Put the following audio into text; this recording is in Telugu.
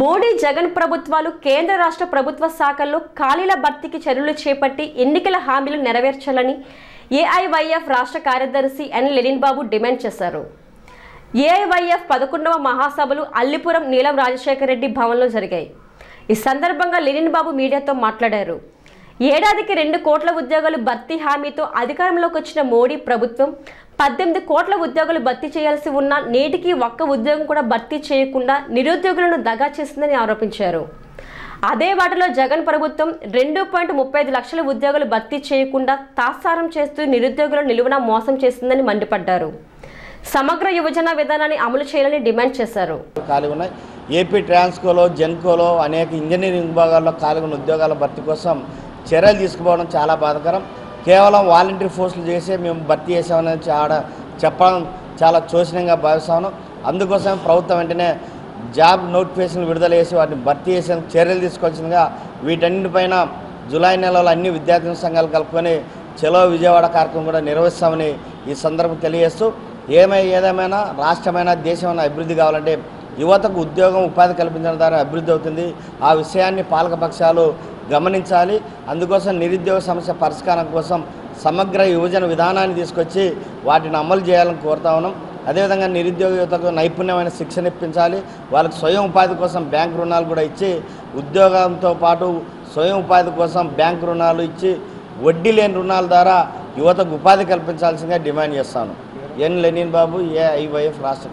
మోడీ జగన్ ప్రభుత్వాలు కేంద్ర రాష్ట్ర ప్రభుత్వ శాఖల్లో ఖాళీల భర్తీకి చర్యలు చేపట్టి ఎన్నికల హామీలు నెరవేర్చాలని ఏఐవైఎఫ్ రాష్ట్ర కార్యదర్శి ఎన్ లెనిన్ బాబు డిమాండ్ చేశారు. ఏఐవైఎఫ్ పదకొండవ మహాసభలు అల్లిపురం నీలం రాజశేఖర రెడ్డి భవన్లో జరిగాయి. ఈ సందర్భంగా లెనిన్ బాబు మీడియాతో మాట్లాడారు. ఏడాదికి రెండు కోట్ల ఉద్యోగాలు భర్తీ హామీతో అధికారంలోకి వచ్చిన మోడీ ప్రభుత్వం పద్దెనిమిది కోట్ల ఉద్యోగులు భర్తీ చేయాల్సి ఉన్న నేటికి ఒక్క ఉద్యోగం కూడా భర్తీ చేయకుండా నిరుద్యోగులను దగా చేసిందని ఆరోపించారు. అదే వాటిలో జగన్ ప్రభుత్వం రెండు పాయింట్ ముప్పై ఐదు లక్షల ఉద్యోగులు భర్తీ చేయకుండా తాత్సారం చేస్తూ నిరుద్యోగులను నిలువున మోసం చేసిందని మండిపడ్డారు. సమగ్ర యువజన విధానాన్ని అమలు చేయాలని డిమాండ్ చేశారు. ఏపీ ట్రాన్స్కోలో జెన్కోలో అనేక ఇంజనీరింగ్ విభాగాల్లో ఖాళీ ఉద్యోగాల భర్తీ కోసం చర్యలు తీసుకుపోవడం చాలా బాధకరం. కేవలం వాలంటీర్ ఫోర్స్లు చేసే మేము భర్తీ చేసామని ఆడ చెప్పడం చాలా శోచనీయంగా భావిస్తాను. అందుకోసం ప్రభుత్వం వెంటనే జాబ్ నోటిఫికేషన్లు విడుదల చేసి వాటిని భర్తీ చేసే చర్యలు తీసుకోవాల్సిందిగా వీటన్నిటిపైన జూలై నెలలో అన్ని విద్యార్థి సంఘాలు కలుపుకొని చలో విజయవాడ కార్యక్రమం కూడా నిర్వహిస్తామని ఈ సందర్భం తెలియజేస్తూ ఏమై ఏదేమైనా రాష్ట్రమైన దేశమైన అభివృద్ధి కావాలంటే యువతకు ఉద్యోగం ఉపాధి కల్పించడం ద్వారా అభివృద్ధి అవుతుంది. ఆ విషయాన్ని పాలకపక్షాలు గమనించాలి. అందుకోసం నిరుద్యోగ సమస్య పరిష్కారం కోసం సమగ్ర యువజన విధానాన్ని తీసుకొచ్చి వాటిని అమలు చేయాలని కోరుతా ఉన్నాం. అదేవిధంగా నిరుద్యోగ యువతకు నైపుణ్యమైన శిక్షణ ఇప్పించాలి. వాళ్ళకి స్వయం ఉపాధి కోసం బ్యాంక్ రుణాలు కూడా ఇచ్చి ఉద్యోగంతో పాటు స్వయం ఉపాధి కోసం బ్యాంక్ రుణాలు ఇచ్చి వడ్డీ లేని రుణాల ద్వారా యువతకు ఉపాధి కల్పించాల్సిందిగా డిమాండ్ చేస్తాను. ఎన్ లెనిన్ బాబు ఏఐవైఎఫ్ రాష్ట్ర